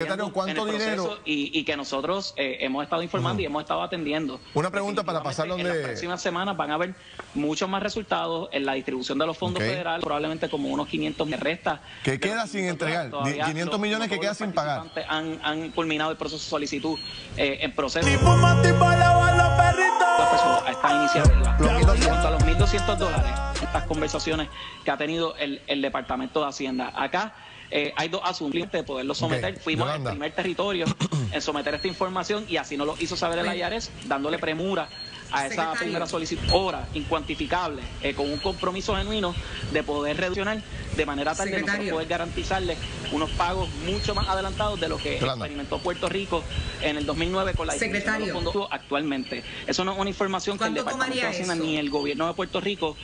Secretario, ¿cuánto en el proceso dinero? Y, y que nosotros eh, hemos estado informando y hemos estado atendiendo. Una pregunta para pasar Definitivamente, donde- En las próximas semanas van a haber muchos más resultados en la distribución de los fondos federales, probablemente como unos 500 me resta. ¿Qué de queda los sin 500 entregar? todavía 500 no- millones que queda los sin pagar. Han, han culminado el proceso de solicitud eh, en proceso. Los las personas a esta iniciativa. Los En 1.200. cuanto a los 1.200 dólares, estas conversaciones que ha tenido el, el Departamento de Hacienda. Acá eh, hay dos asuntos de poderlo someter. Fuimos Yolanda. al primer territorio en someter esta información y así nos lo hizo saber el IARES, dándole premura a esa Secretario. primera solicitud. Hora incuantificable, eh, con un compromiso genuino de poder reduccionar de manera tal de nosotros Secretario. poder garantizarle unos pagos mucho más adelantados de lo que Yolanda. experimentó Puerto Rico en el 2009 con la distribución de los Secretario. fondos actualmente. Eso no es una información que el ¿Cuánto Departamento de Hacienda ni el gobierno de Puerto Rico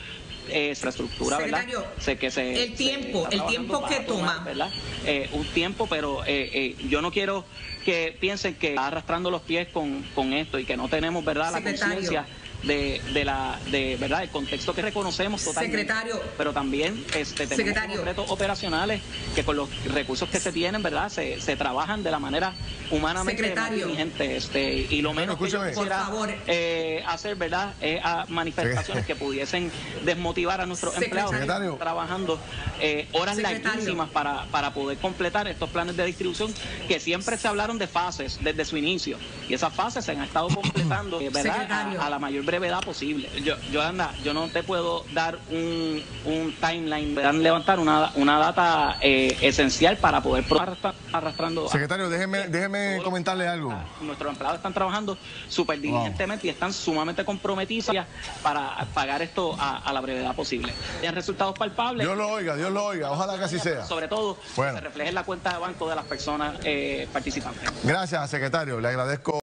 eh, se estructura, ¿verdad? Sé que se, el tiempo, el tiempo que tomar, toma. ¿verdad? Eh, un tiempo, pero eh, eh, yo no quiero que piensen que arrastrando los pies con, con esto y que no tenemos, ¿verdad? La conciencia de, de la de verdad el contexto que reconocemos totalmente Secretario. pero también este tenemos Secretario. retos operacionales que con los recursos que se tienen verdad se, se trabajan de la manera humanamente Secretario. este y lo menos que yo escúcheme. quisiera Por favor. eh, hacer verdad es a manifestaciones que pudiesen desmotivar a nuestros empleados Secretario. trabajando eh, horas larguísimas para, para poder completar estos planes de distribución que siempre se hablaron de fases desde su inicio y esas fases se han estado completando eh, verdad a la mayor brevedad posible yo Yolanda yo no te puedo dar un, un timeline ¿verdad? levantar una, una data eh, esencial para poder pro- arrastra- arrastrando Secretario, déjeme, déjeme comentarle algo. Nuestros empleados están trabajando súper diligentemente y están sumamente comprometidos para pagar esto a, a la brevedad posible. Tienen resultados palpables, Dios lo oiga, Dios lo oiga. Ojalá que así sea. sobre todo Bueno. que se refleje en la cuenta de banco de las personas eh, participantes. Gracias, secretario. Le agradezco.